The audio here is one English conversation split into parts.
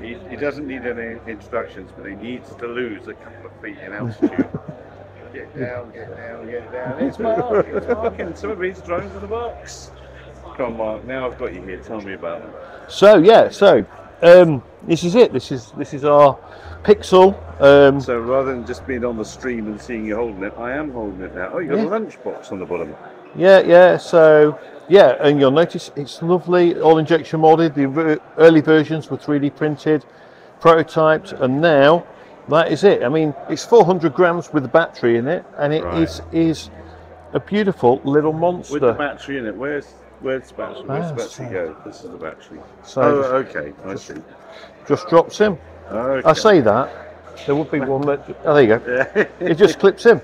He, he doesn't need any instructions, but he needs to lose a couple of feet in altitude. get down, get down, get down. It's Mark, it's Mark and some of his drones in the box. Come on, Mark, now I've got you here. Tell me about them. So yeah, so um, this is it. This is this is our Pixel. Um, So rather than just being on the stream and seeing you holding it, I am holding it now. Oh, you got Yeah. a lunchbox on the bottom. Yeah, yeah. So yeah, and you'll notice it's lovely, all injection molded. The early versions were 3D printed, prototyped, and now that is it. I mean, it's 400 grams with the battery in it, and it is Right. is a beautiful little monster. With the battery in it. Where's where's the battery? Where's Ah, the battery go? This is the battery. So oh, okay. I see. just drops in. Okay. I say that there would be one that. Oh, there you go. Yeah. It just clips in,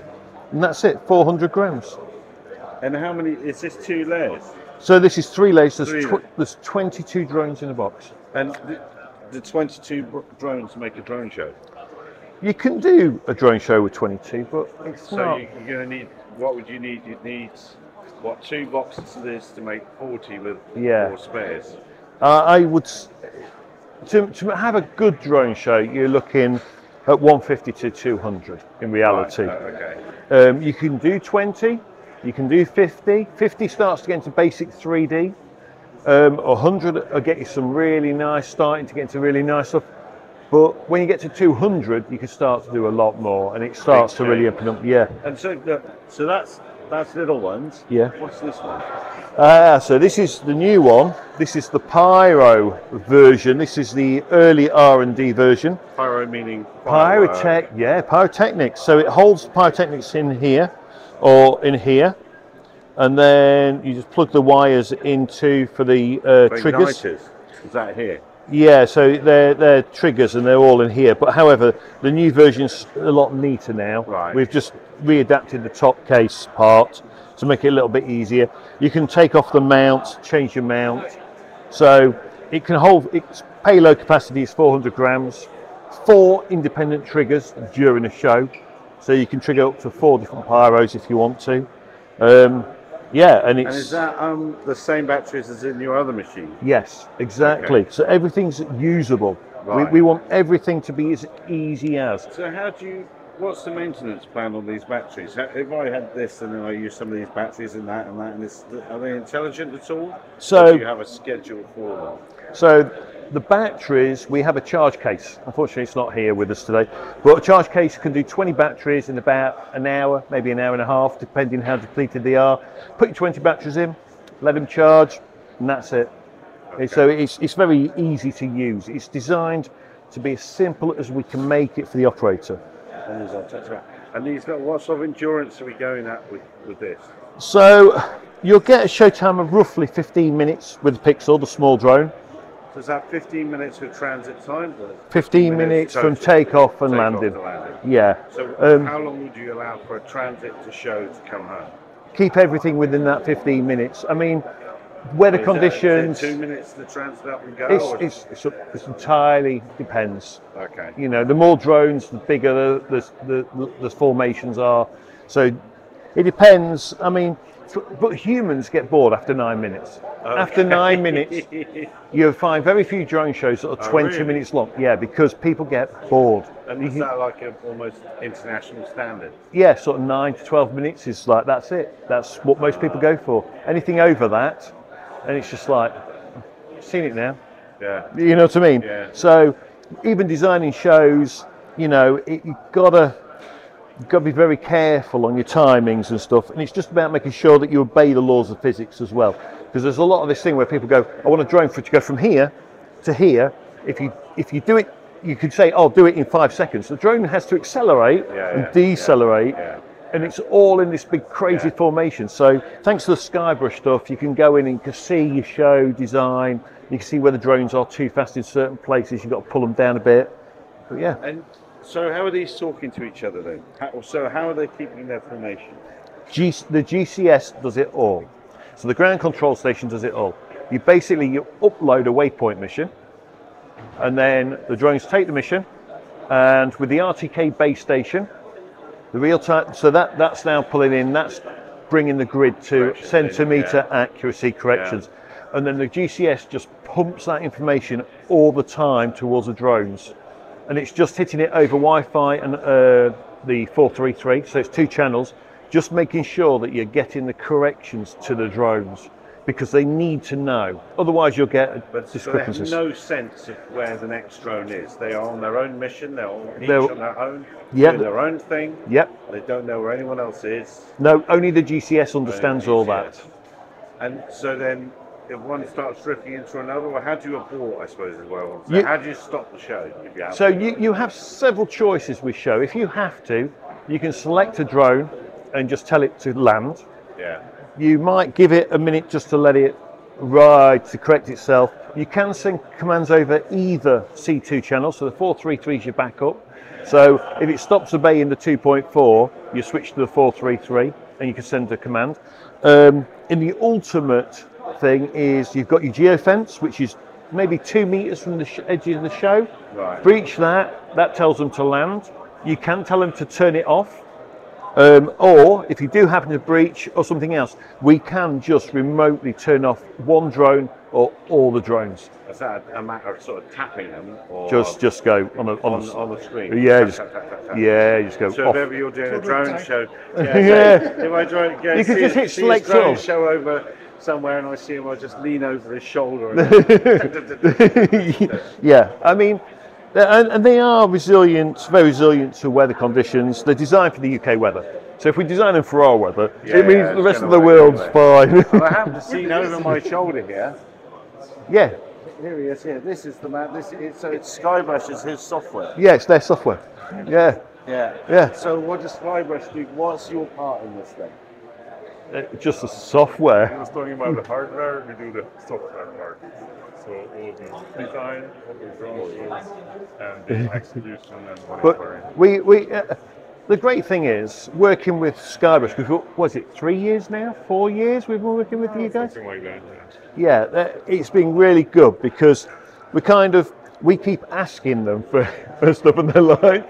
and that's it. 400 grams. And how many? Is this two layers? So this is three layers. There's, Three. tw- there's 22 drones in a box. And the, the 22 br- drones make a drone show. You can do a drone show with 22, but it's So not. you, you're going to need. What would you need? You'd need what? Two boxes of this to make 40 with Yeah. four spares. Uh, I would to, to have a good drone show. You're looking at 150 to 200 in reality. Right, uh, okay. Um, you can do 20, you can do 50. 50 starts to get into basic 3D. Um, 100 will get you some really nice, starting to get into really nice stuff. But when you get to 200, you can start to do a lot more, and it starts to really open up. Yeah, And so, look, so that's that's little ones. Yeah. What's this one? Ah, so this is the new one. This is the Pyro version. This is the early R&D version. Pyro meaning. Pyrotech, yeah, pyrotechnics. So it holds pyrotechnics in here or in here, and then you just plug the wires into for the uh, triggers. igniters. Is that here? Yeah, so they're they're triggers and they're all in here. But however, the new version's a lot neater now. Right. We've just readapted the top case part to make it a little bit easier. You can take off the mount, change your mount. So it can hold its payload capacity is 400 grams, four independent triggers during a show. So you can trigger up to four different pyros if you want to. Um, yeah, and it's And is that um, the same batteries as in your other machine? Yes, exactly. So everything's usable. Right. We, we want everything to be as easy as. So how do you? What's the maintenance plan on these batteries? If I had this and then I use some of these batteries and that and that, and this, are they intelligent at all? So- do you have a schedule for them? So the batteries, we have a charge case. Unfortunately, it's not here with us today. But a charge case can do 20 batteries in about an hour, maybe an hour and a half, depending how depleted they are. Put your 20 batteries in, let them charge, and that's it. So it's, it's very easy to use. It's designed to be as simple as we can make it for the operator. And there's our touch back. And these, got- what sort of endurance are we going at with, with this? So you'll get a show time of roughly 15 minutes with the Pixel, the small drone. Does that 15 minutes of transit time? or 15 minutes from takeoff and Takeoff landing. landing. Yeah. So Um, how long would you allow for a transit to show to come home? Keep everything within that 15 minutes. I mean, weather Is conditions. Two minutes the transit up and go? It's, or- it's, it's, it's entirely depends. okay. You know, the more drones, the bigger the, the, the, the formations are. So it depends. I mean, but humans get bored after nine minutes. After nine minutes, you'll find very few drone shows that are Oh, 20 really? minutes long. Yeah, because people get bored. And is that like an almost international standard? yeah, sort of nine to 12 minutes is like, that's it. That's what most people go for. Anything over that, and it's just like, seen it now. Yeah. You know what I mean? Yeah. So even designing shows, you know, it, you've gotta you've got to be very careful on your timings and stuff. And it's just about making sure that you obey the laws of physics as well. Because there's a lot of this thing where people go, I want a drone for it to go from here to here. If you if you do it, you could say, "I'll do it in five seconds." The drone has to accelerate Yeah, and yeah, decelerate. yeah. And it's all in this big crazy formation. So thanks to the Skybrush stuff, you can go in and you can see your show design. You can see where the drones are too fast in certain places. You've got to pull them down a bit. But yeah, And so how are these talking to each other then? How, so how are they keeping their formation? G, the GCS does it all. So the ground control station does it all. You basically you upload a waypoint mission, and then the drones take the mission, and with the RTK base station, the real time. So that that's now pulling in. That's bringing the grid to Corrections in, centimeter accuracy corrections, and then the GCS just pumps that information all the time towards the drones, and it's just hitting it over Wi-Fi and uh, the 433. So it's two channels, just making sure that you're getting the corrections to the drones because they need to know. Otherwise, you'll get But so they have no sense of where the next drone is. They are on their own mission. They're all each They're- on their own, Yeah. doing their own thing. Yep. They don't know where anyone else is. No, only the GCS understands all that. And so then, if one starts drifting into another, well, how do you abort? I suppose is what I want to say. You- how do you stop the show? If you have So you, you have several choices with show. If you have to, you can select a drone and just tell it to land. yeah. You might give it a minute just to let it ride to correct itself. You can send commands over either C2 channel, so the 433 is your backup. So if it stops obeying the 2.4, you switch to the 433 and you can send a command. Um, in the ultimate thing is you've got your geofence, which is maybe two meters from the sh- edge of the show. Right. Breach that, that tells them to land. You can tell them to turn it off. Um, or if you do happen to breach or something else, we can just remotely turn off one drone or all the drones. Is that a matter of sort of tapping them, or Just just go on a, on, on, a- on the screen? Yeah, Tap, just- tap, tap, tap, tap. yeah, just go So off. if ever you're doing a drone show, Yeah. yeah, so if I drone, yeah, You could see, just hit select drone all. show over somewhere, and I see him, I just lean over his shoulder. And yeah, I mean, and, and they are resilient, very resilient to weather conditions. They're designed for the UK weather. So if we design them for our weather, Yeah, it means yeah, the rest of the work world's fine. Well, I happen to see over my shoulder here. Yeah, Here he is. Here, this is the man. This is so it's Skybrush is his software. yeah, it's their software. Yeah, Yeah. yeah, So what does Skybrush do? What's your part in this thing? uh, just the software. I was talking about the hardware, we do the software part. So all the design of the drone shows and the execution and monitoring. But we, we uh, the great thing is working with Skybrush. Because was it three years now? Four years we've been working with you guys. Something like that. Yeah. Yeah, uh, it's been really good because we kind of we keep asking them for, for stuff, and they're like,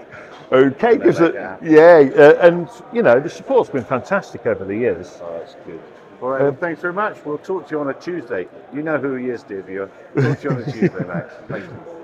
okay, because make it yeah, uh, and you know the support's been fantastic over the years. Oh, that's good. All right. Well, thanks very much. We'll talk to you on a Tuesday. You know who he is, dear viewer. Talk to you on a Tuesday, Max. Thank you.